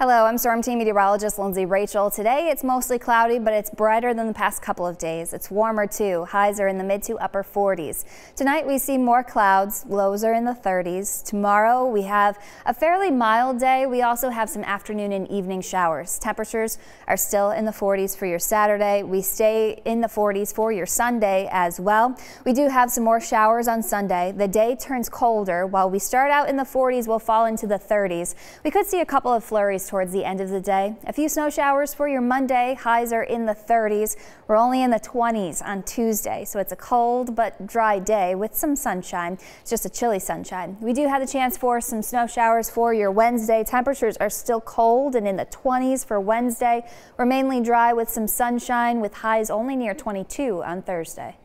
Hello, I'm Storm Team Meteorologist Lindsay Rachel. Today it's mostly cloudy, but it's brighter than the past couple of days. It's warmer too. Highs are in the mid to upper 40s. Tonight we see more clouds. Lows are in the 30s. Tomorrow we have a fairly mild day. We also have some afternoon and evening showers. Temperatures are still in the 40s for your Saturday. We stay in the 40s for your Sunday as well. We do have some more showers on Sunday. The day turns colder. While we start out in the 40s, we'll fall into the 30s. We could see a couple of flurries towards the end of the day. A few snow showers for your Monday. Highs are in the 30s. We're only in the 20s on Tuesday, so it's a cold but dry day with some sunshine. It's just a chilly sunshine. We do have the chance for some snow showers for your Wednesday. Temperatures are still cold and in the 20s for Wednesday. We're mainly dry with some sunshine with highs only near 22 on Thursday.